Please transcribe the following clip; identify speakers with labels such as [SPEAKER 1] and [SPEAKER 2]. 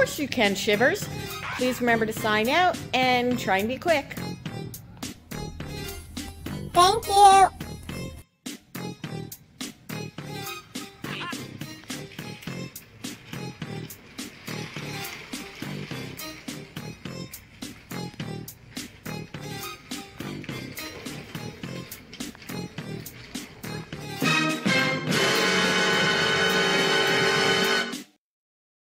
[SPEAKER 1] course you can, Shivers. Please remember to sign out and try and be quick.
[SPEAKER 2] Thank you.